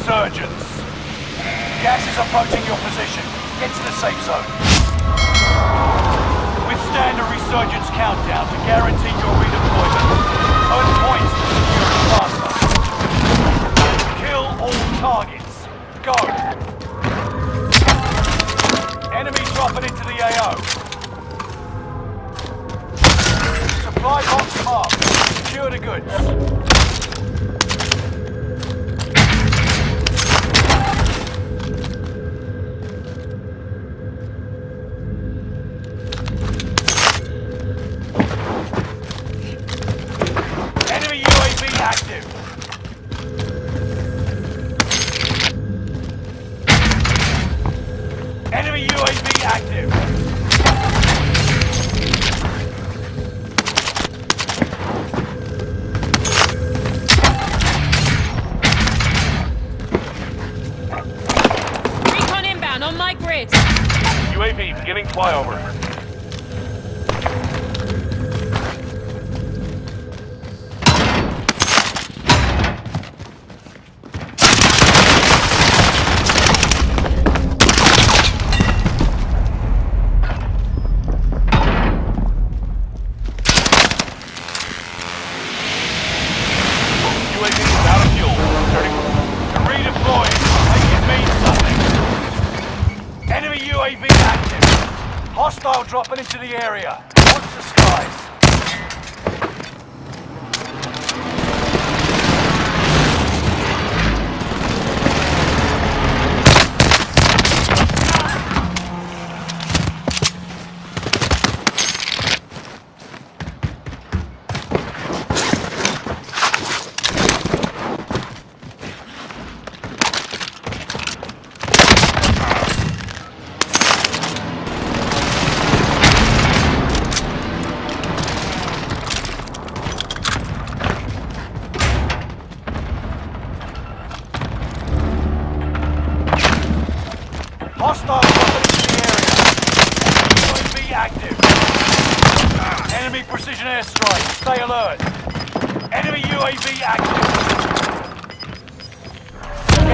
resurgence. Gas is approaching your position. Get to the safe zone. Withstand a resurgence countdown to guarantee your redeployment. Earn points to secure faster. Kill all targets. Go. Enemy dropping into the AO. Supply box marked. Secure the goods. UAV active. Recon inbound on my grid. UAV beginning flyover.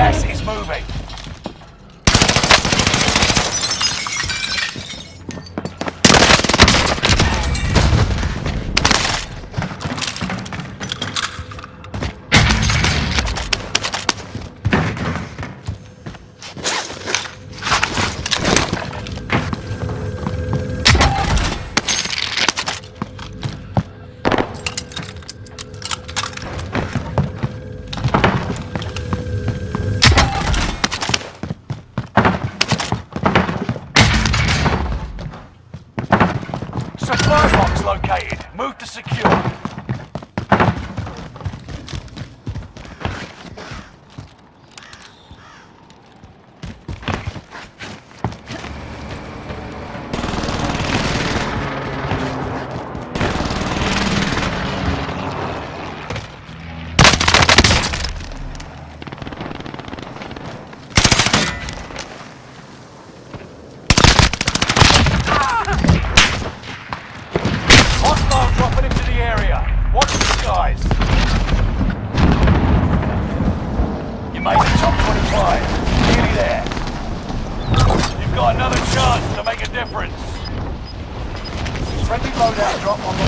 Gas is moving. Friendly loadout drop on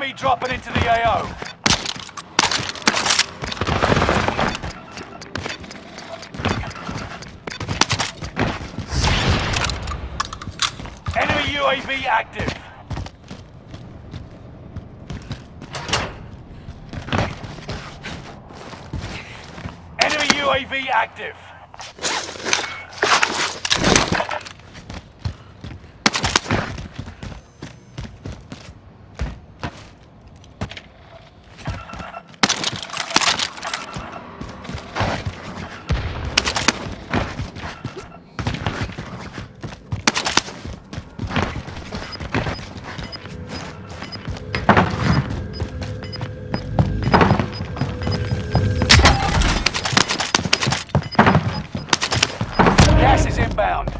Enemy dropping into the AO. Enemy UAV active. Enemy UAV active. Gas is inbound.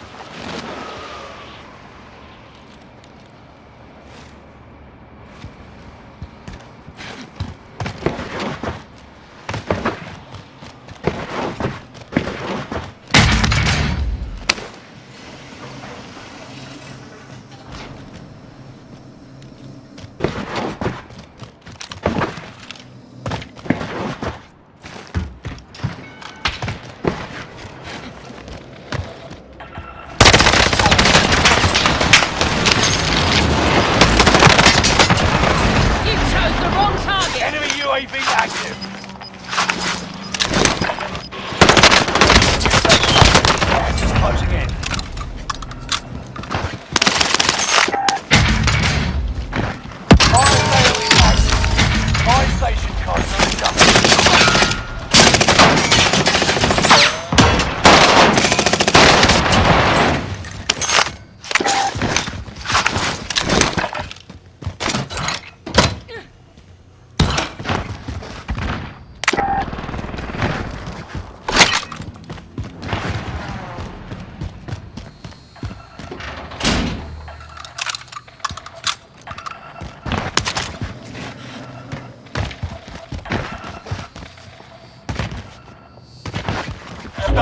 UAV active.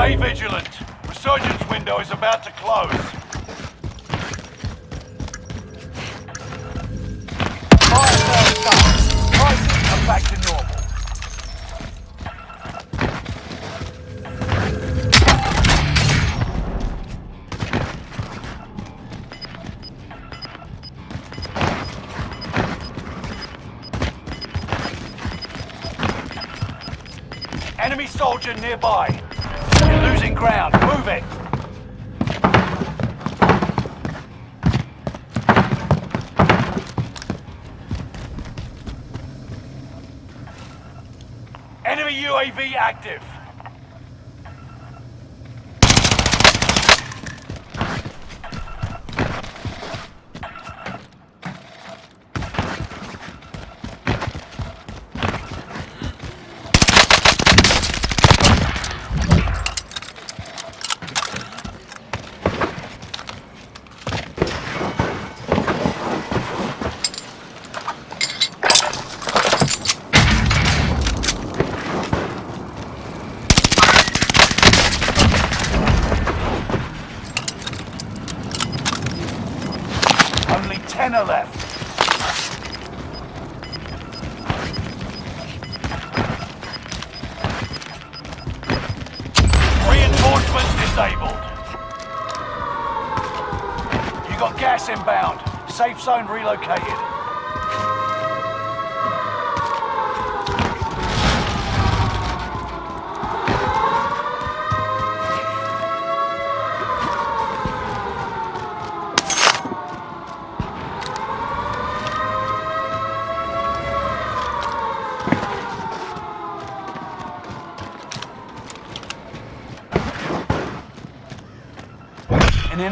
Stay vigilant. Resurgence window is about to close. Prices are back to normal. Enemy soldier nearby. Ground. Move it. Enemy UAV active. Ten left. Reinforcements disabled. You got gas inbound. Safe zone relocated.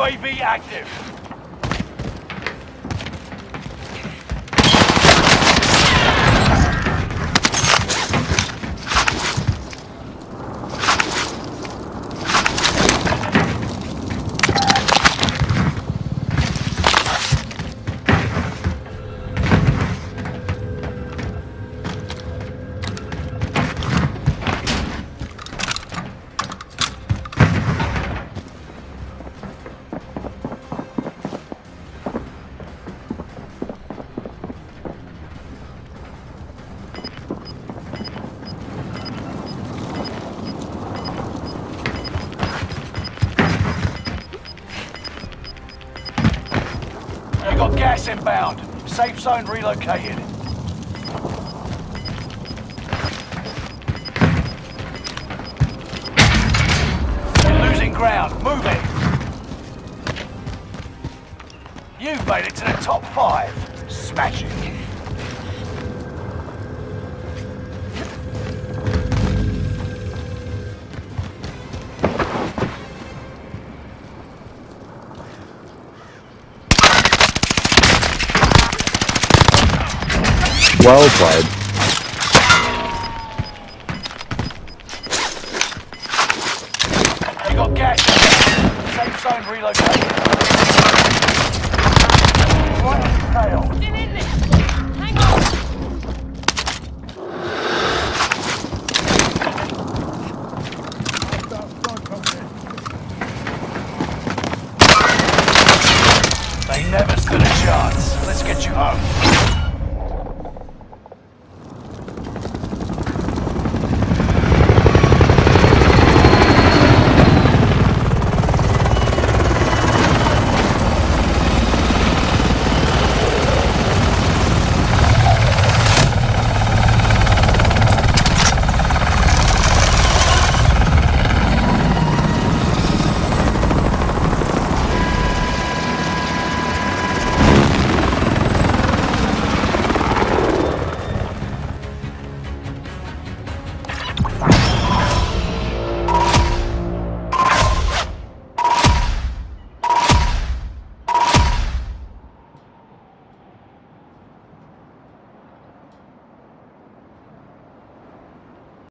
UAV active. Inbound. Safe zone relocated. Losing ground. Move it. You've made it to the top five. Smashing. Well played. You got gas. Safe zone relocated. Right tail. Never stood a chance. Let's get you home.